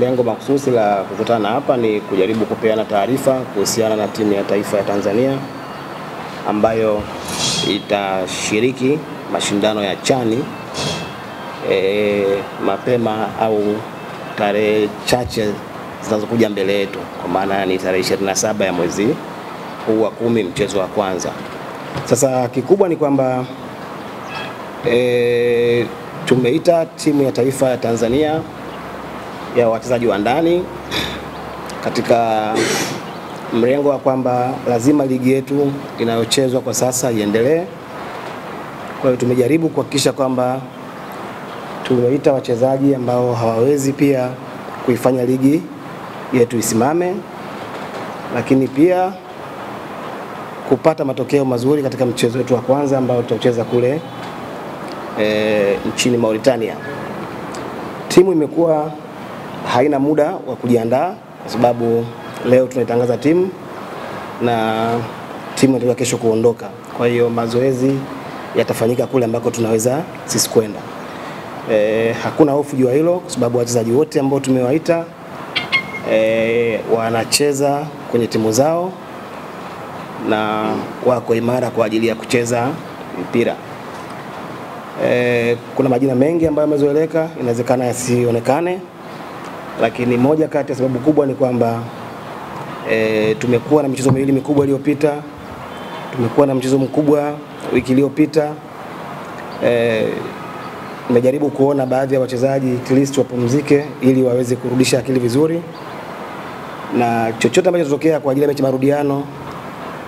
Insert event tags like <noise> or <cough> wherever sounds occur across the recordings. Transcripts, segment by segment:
Lengo mahususi la kukutana hapa ni kujaribu kupeana taarifa kuhusiana na timu ya taifa ya Tanzania ambayo itashiriki mashindano ya chani e, mapema au tarehe chache zinazokuja mbele yetu, kwa maana ni tarehe 27 ya mwezi huu wa kumi, mchezo wa kwanza. Sasa kikubwa ni kwamba e, tumeita timu ya taifa ya Tanzania ya wachezaji wa ndani katika mrengo wa kwamba lazima ligi yetu inayochezwa kwa sasa iendelee. Kwa hiyo tumejaribu kuhakikisha kwamba tumeita wachezaji ambao hawawezi pia kuifanya ligi yetu isimame, lakini pia kupata matokeo mazuri katika mchezo wetu wa kwanza ambao tutacheza kule e, nchini Mauritania. Timu imekuwa haina muda wa kujiandaa kwa sababu leo tunaitangaza timu na timu inatakiwa kesho kuondoka. Kwa hiyo mazoezi yatafanyika kule ambako tunaweza sisi kwenda. E, hakuna hofu juu ya hilo kwa sababu wachezaji wote ambao tumewaita e, wanacheza kwenye timu zao na wako imara kwa ajili ya kucheza mpira. E, kuna majina mengi ambayo yamezoeleka, inawezekana yasionekane lakini moja kati ya sababu kubwa ni kwamba e, tumekuwa na michezo miwili mikubwa iliyopita. Tumekuwa na mchezo mkubwa wiki iliyopita. E, kuona baadhi ya wachezaji at least wapumzike ili waweze kurudisha akili vizuri, na chochote ambacho kitatokea kwa ajili ya mechi marudiano,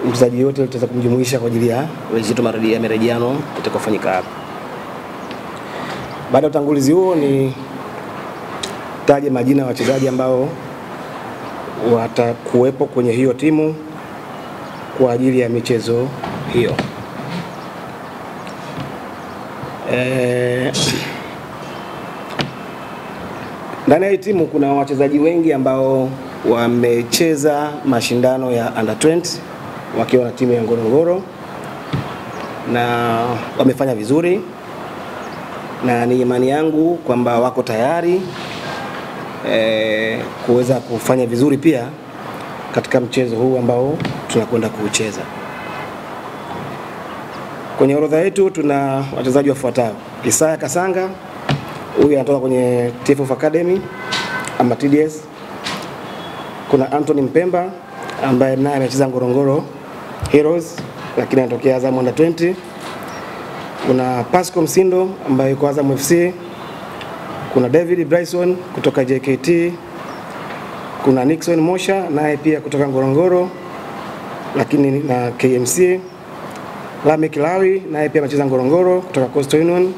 mchezaji yote tutaweza kumjumuisha kwa ajili ya mechi ya marejeano itakayofanyika hapa. Baada ya utangulizi huo ni taje majina ya wachezaji ambao watakuwepo kwenye hiyo timu kwa ajili ya michezo hiyo. <clears throat> Ndani ya hii timu kuna wachezaji wengi ambao wamecheza mashindano ya under 20 wakiwa na timu ya Ngorongoro na wamefanya vizuri, na ni imani yangu kwamba wako tayari E, kuweza kufanya vizuri pia katika mchezo huu ambao tunakwenda kuucheza. Kwenye orodha yetu tuna wachezaji wafuatao: Isaya Kasanga, huyu anatoka kwenye TFF Academy ama TDS. Kuna Anthony Mpemba ambaye naye anacheza Ngorongoro Heroes lakini anatokea Azam Under 20. Kuna Pasco Msindo ambaye yuko Azam FC kuna David Bryson kutoka JKT, kuna Nixon Mosha naye pia kutoka Ngorongoro lakini na KMC, Lame Kilawi naye pia anacheza Ngorongoro kutoka Coastal Union,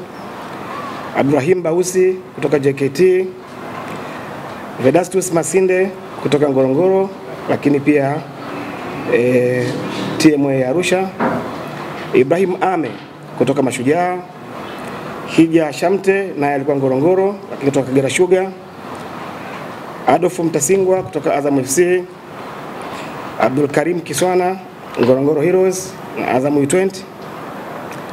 Abdurahim Bausi kutoka JKT, Vedastus Masinde kutoka Ngorongoro lakini pia e, TMA ya Arusha, Ibrahim Ame kutoka Mashujaa Hija Shamte naye alikuwa Ngorongoro lakini kutoka Kagera Sugar. Adolf Mtasingwa kutoka Azam FC. Abdul Karim Kiswana Ngorongoro Heroes na Azam U20.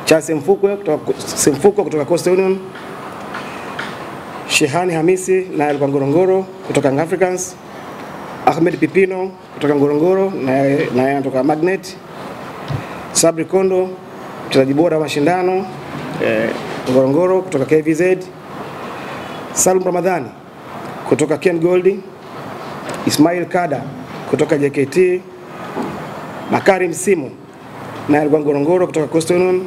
Charles Mfukwe kutoka Simfukwe kutoka Coast Union. Shehani Hamisi naye alikuwa Ngorongoro kutoka Young Africans. Ahmed Pipino kutoka Ngorongoro naye anatoka Magnet. Sabri Kondo mchezaji bora wa mashindano eh, Ngorongoro kutoka KVZ, Salum Ramadhani kutoka Ken Gold, Ismail Kada kutoka JKT, Bakari Msimu naye alikuwa Ngorongoro kutoka Coastal Union,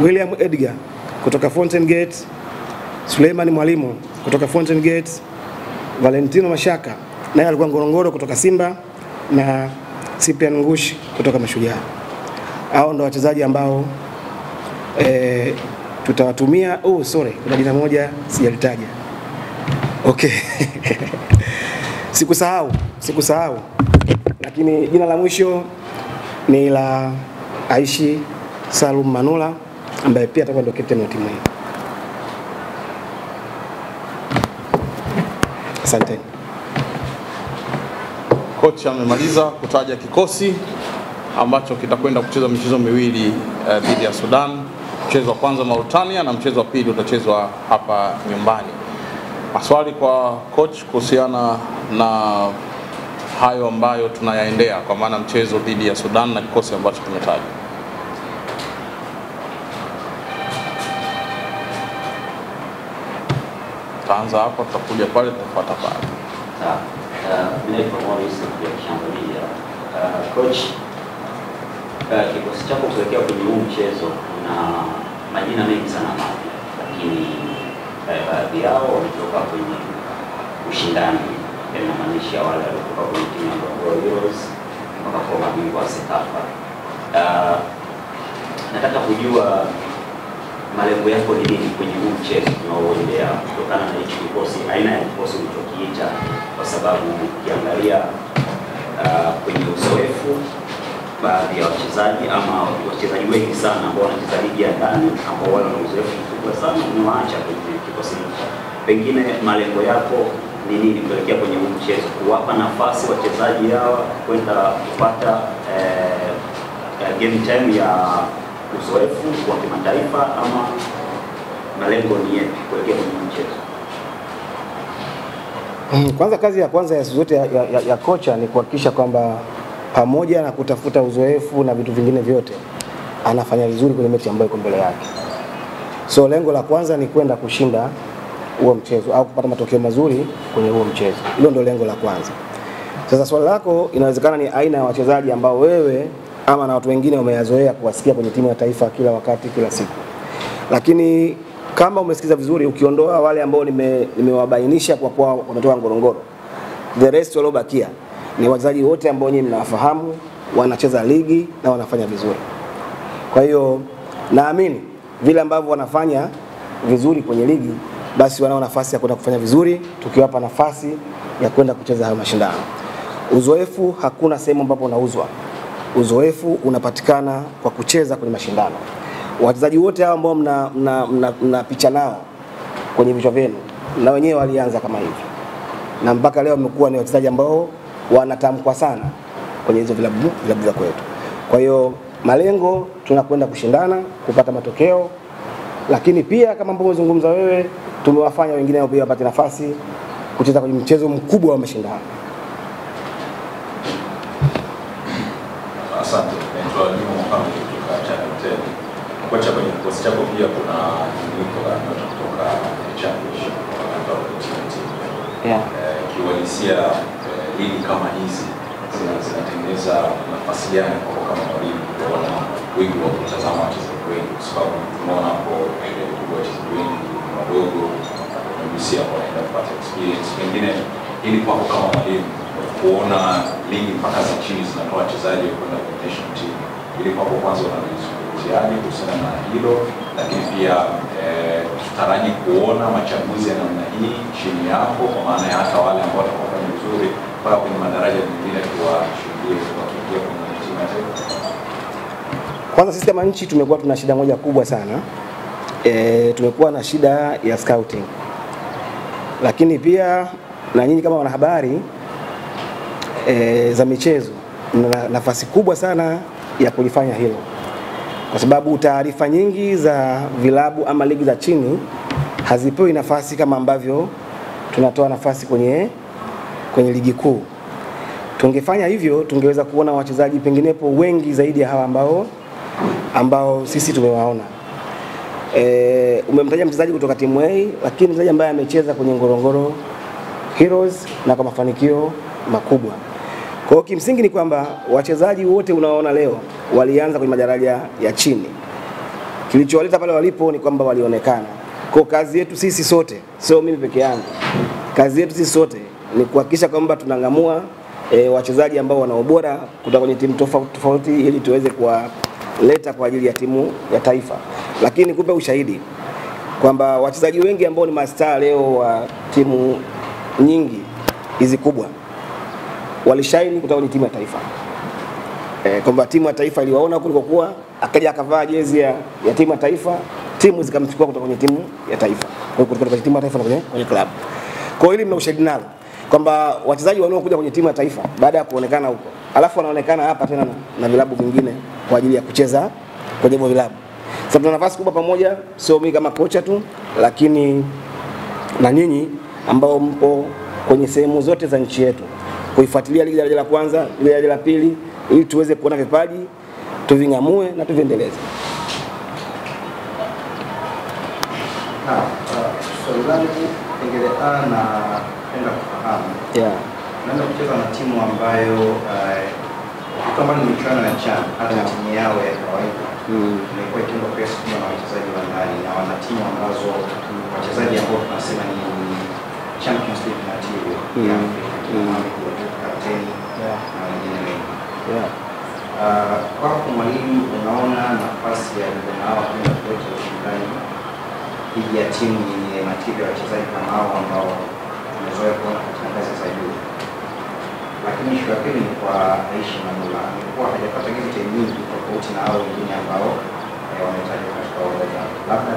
William Edgar kutoka Fountain Gate, Suleiman Mwalimu kutoka Fountain Gate, Valentino Mashaka naye alikuwa Ngorongoro kutoka Simba. Na Cyprian Ngushi kutoka Mashujaa. Hao ndo wachezaji ambao e, tutawatumia. Oh, sorry, kuna jina moja sijalitaja. Okay. <laughs> sikusahau, sikusahau, lakini jina la mwisho ni la Aishi Salum Manula ambaye pia atakuwa ndio captain wa timu hii. Asante. Kocha amemaliza kutaja kikosi ambacho kitakwenda kucheza michezo miwili dhidi uh, ya Sudan. Mchezo wa kwanza Mauritania na mchezo wa pili utachezwa hapa nyumbani. Maswali kwa coach kuhusiana na hayo ambayo tunayaendea kwa maana mchezo dhidi ya Sudan na kikosi ambacho tumetaja. Tutaanza hapo, tutakuja pale, tutafuata pale. Ya kushambulia. Uh, coach, kikosi chako kuelekea kwenye huu mchezo kuna majina mengi sana mapya, lakini uh, baadhi yao wametoka kwenye ushindani, inamaanisha wale waliotoka kwenye timu ya Warriors mpaka kwa mabingwa wa Sekafa. Nataka kujua malengo yako ni nini kwenye huu mchezo tunaoendea kutokana na hichi kikosi, aina ya kikosi ulichokiita, kwa sababu ukiangalia uh, kwenye uzoefu baadhi ya wachezaji ama wachezaji wengi sana ambao wanacheza ligi ya ndani ambao wana uzoefu mkubwa sana umewaacha kwenye kikosi hiki. Pengine malengo yako ni nini kuelekea kwenye huu mchezo, kuwapa nafasi wachezaji hawa kwenda kupata eh, eh, game time ya uzoefu wa kimataifa ama malengo ni yapi kuelekea kwenye mchezo? Mm, Kwanza kazi ya kwanza ya zote ya, ya, ya, ya kocha ni kuhakikisha kwamba pamoja na kutafuta uzoefu na vitu vingine vyote anafanya vizuri kwenye mechi ambayo iko mbele yake. So lengo la kwanza ni kwenda kushinda huo mchezo au kupata matokeo mazuri kwenye huo mchezo. Hilo ndio lengo la kwanza. Sasa swali lako inawezekana ni aina ya wachezaji ambao wewe ama na watu wengine wameyazoea kuwasikia kwenye timu ya taifa kila wakati kila siku, lakini kama umesikiza vizuri, ukiondoa wale ambao nime- nimewabainisha kwa kuwa wametoka Ngorongoro, the rest waliobakia ni wachezaji wote ambao nyinyi mnawafahamu, wanacheza ligi na wanafanya vizuri. Kwa hiyo naamini vile ambavyo wanafanya vizuri kwenye ligi, basi wanao nafasi ya kwenda kufanya vizuri tukiwapa nafasi ya kwenda kucheza hayo mashindano. Uzoefu hakuna sehemu ambapo unauzwa. Uzoefu unapatikana kwa kucheza kwenye mashindano. Wachezaji wote hao ambao mna, mna, mna, mna picha nao kwenye vichwa vyenu na wenyewe walianza kama hivi, na mpaka leo wamekuwa ni wachezaji ambao wanatamkwa sana kwenye hizo vilabu vilabu vya kwetu. Kwa hiyo malengo tunakwenda kushindana kupata matokeo, lakini pia kama ambavyo umezungumza wewe, tumewafanya wengine pia wapate nafasi kucheza kwenye mchezo mkubwa wa mashindano. Asante, naitwa Juma Mohamed kutoka Channel 10. Kocha, kwenye kikosi chako pia kuna jumuiko la nyota kutoka championship ambao ni timu. Yeah. Eh, Kiuhalisia ligi kama hizi zinatengeneza nafasi gani kwako kama mwalimu kuona wingi wa kutazama wachezaji wengi, kwa sababu tumeona hapo wachezaji wengi wadogo wamegusia hapo wanaenda kupata experience. Pengine ili kwako kama mwalimu kuona ligi mpaka za chini zinatoa wachezaji wa kwenda kwenye national team, ili kwako kwanza unalizungumziaje kuhusiana na hilo, lakini pia eh, tutaraji kuona machaguzi ya namna hii chini yako, kwa maana ya hata wale ambao watakofanya vizuri mpaka kwenye madaraja mengine wakiingia kwenye. Kwanza sisi kama nchi tumekuwa tuna shida moja kubwa sana. E, tumekuwa na shida ya scouting, lakini pia na nyinyi kama wanahabari e, za michezo na nafasi kubwa sana ya kulifanya hilo, kwa sababu taarifa nyingi za vilabu ama ligi za chini hazipewi nafasi kama ambavyo tunatoa nafasi kwenye, kwenye ligi kuu. Tungefanya hivyo tungeweza kuona wachezaji penginepo wengi zaidi ya hawa ambao ambao sisi tumewaona. E, umemtaja mchezaji kutoka timu A, lakini mchezaji ambaye amecheza kwenye Ngorongoro Heroes na kwa mafanikio makubwa. Kwa hiyo kimsingi ni kwamba wachezaji wote unaoona leo walianza kwenye madaraja ya chini. Kilichowaleta pale walipo ni kwamba walionekana. Kwa kazi yetu sisi sote, sio mimi peke yangu, kazi yetu sisi sote ni kuhakikisha kwamba tunang'amua e, wachezaji ambao wana ubora kutoka kwenye timu tofauti tofauti ili tuweze kuwaleta kwa ajili ya timu ya taifa. Lakini kupe ushahidi kwamba wachezaji wengi ambao ni mastaa leo wa timu nyingi hizi kubwa walishaini kutoka kwenye timu ya taifa e, kwamba timu ya taifa iliwaona kuliko kuwa akaja akavaa jezi ya, ya timu ya taifa, timu zikamchukua kutoka kwenye timu ya taifa, kutoka kwenye timu ya taifa na kwenye, kwenye klabu. Kwa hiyo hili mna ushahidi nalo kwamba wachezaji wanaokuja kwenye timu ya taifa baada ya kuonekana huko, alafu wanaonekana hapa tena na, na vilabu vingine kwa ajili ya kucheza kwenye hivyo vilabu. Sasa tuna nafasi kubwa pamoja, sio mimi kama kocha tu, lakini na nyinyi ambao mpo kwenye sehemu zote za nchi yetu kuifuatilia ligi daraja la kwanza, ligi daraja la pili, ili tuweze kuona vipaji tuving'amue na tuviendeleze. Naam, uh, swali langu pengine na kufahamu Yeah. unaweza kucheza na timu ambayo uh, kitu ambayo ni michuano ya CHAN hata Yeah. timu yao ya kawaida Mm. imekuwa ikienda pesa kubwa na wachezaji wa ndani na wana timu ambazo wachezaji ambao tunasema ni Champions League ya Mm. Afrika kina Mm. Kapteni Yeah. na wengine wengi. Yeah. Uh, kwako mwalimu, unaona nafasi ya vijana hawa kwenda kuleta ushindani dhidi ya timu yenye matiri ya wachezaji kama hao ambao tumezoea kuona katika ngazi za juu? Lakini ishu ya pili ni kwa Aisha Manula, amekuwa hajapata time nyingi tofauti na hao wengine ambao eh, wametajwa katika orodha, labda